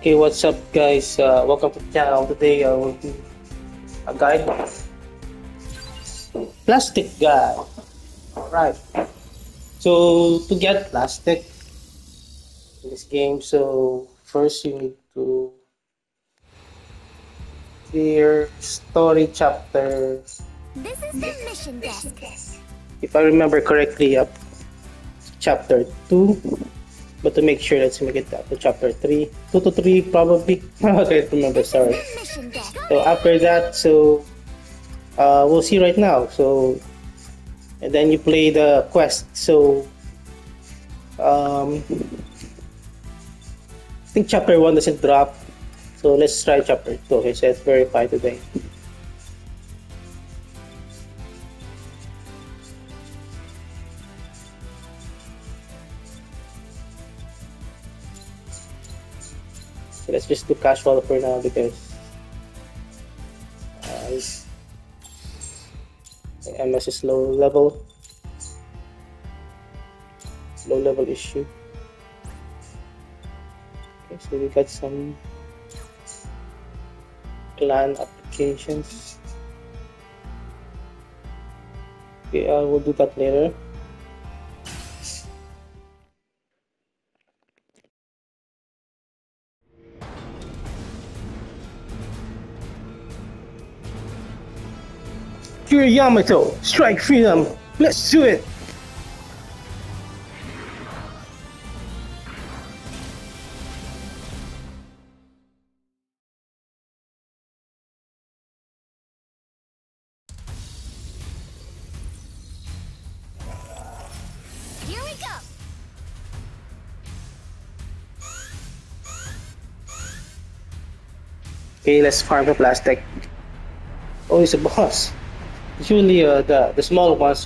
Okay, what's up guys? Uh, welcome to the channel. Today I will do a guide. Plastic guide. Alright. So to get plastic in this game, so first you need to clear story chapter. This is the mission desk. If I remember correctly, up chapter 2 but to make sure let's make it to chapter 3 2 to 3 probably. I can't remember sorry. So after that so uh, we'll see right now. So and then you play the quest. So um, I think chapter 1 doesn't drop. So let's try chapter 2 okay so let's verify today Let's just do casual for now because uh, MS is low level. Low level issue. Okay, so we got some clan applications. Okay, uh, we'll do that later. Fury Yamato, strike freedom. Let's do it. Here we go. Okay, let's farm the plastic. Oh, it's a boss. Usually, uh, the the small ones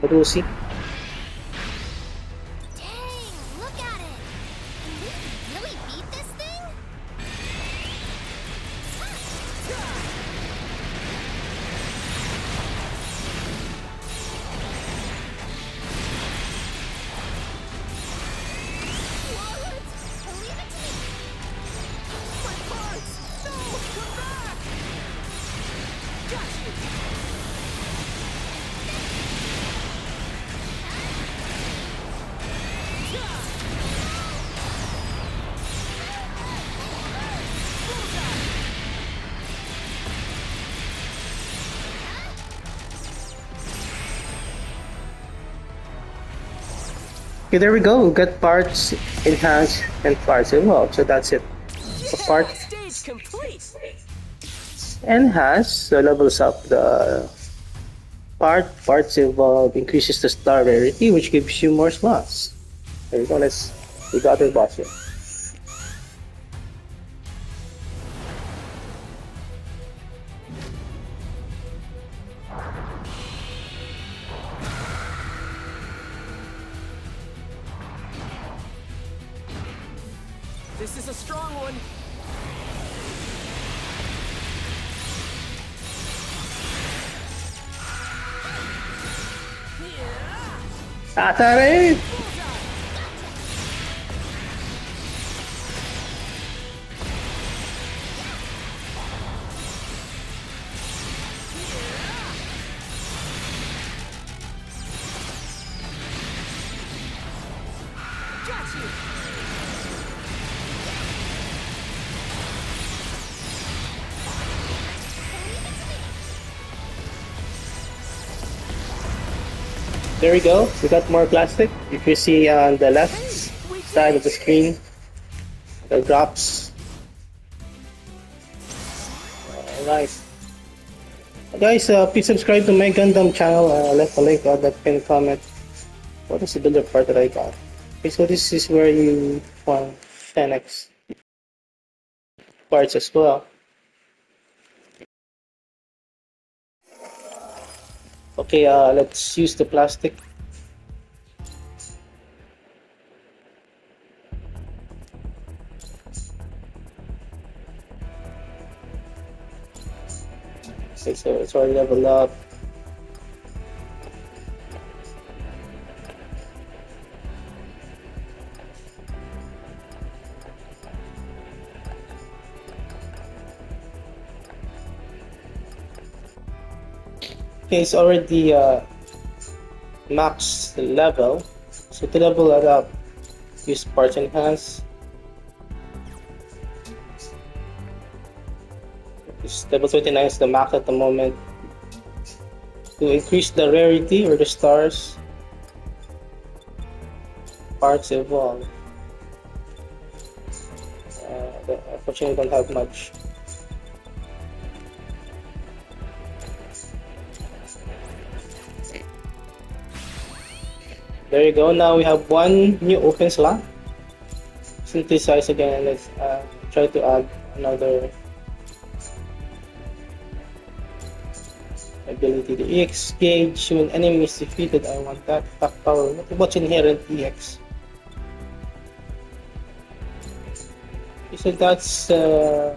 but we'll Okay, there we go. We got parts enhanced and parts evolved. So that's it. The part enhanced so levels up the part. Parts evolved increases the star rarity, which gives you more slots. There we go. Let's we got the boss here. This is a strong one. Ah, Atare! Got you. There we go. We got more plastic. If you see on the left side of the screen, the drops. Alright. Guys, uh, please subscribe to my Gundam channel. Uh, left a link on that pinned comment. What is the builder part that I got? Okay, so this is where you find 10x parts as well. Okay, uh, let's use the plastic. Okay, so it's already leveled up. It's already uh, max level. So to level it up, use parts enhance. It's level 29 is the max at the moment. To increase the rarity or the stars, parts evolve. Uh, unfortunately, don't have much. There you go. Now we have one new open slot. Synthesize again. Let's uh, try to add another ability. The EX gauge when enemy is defeated. I want that. Attack power. What's inherent EX? So that's uh,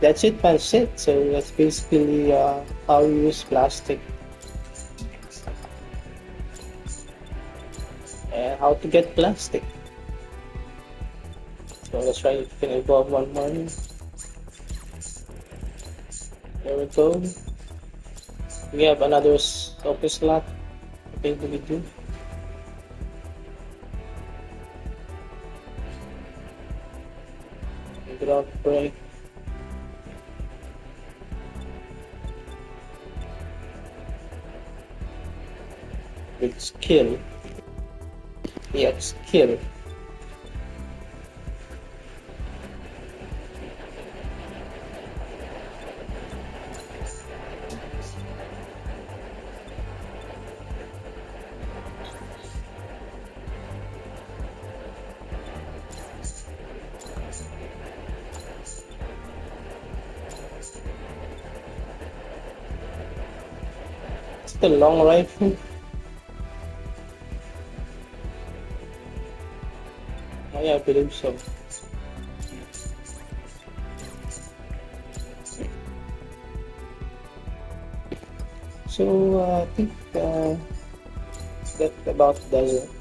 that's it, that's it. So that's basically uh, how you use plastic. And how to get plastic. So let's try if can evolve one more. There we go. We have another open slot. Okay, do we do? Drop break. With skill. Yes, kill. It's the long rifle. I believe so. So uh, I think uh, that about does it.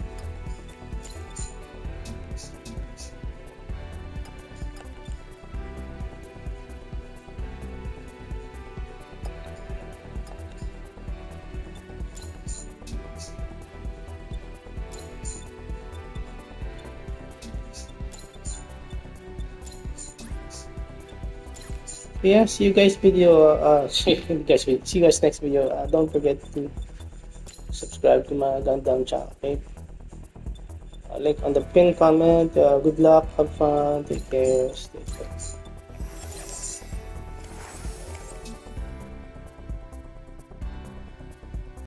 Yeah see you guys video uh see you guys see you guys next video. Uh, don't forget to subscribe to my Gundam channel okay? Uh, link on the pin comment uh, good luck have fun take care stay safe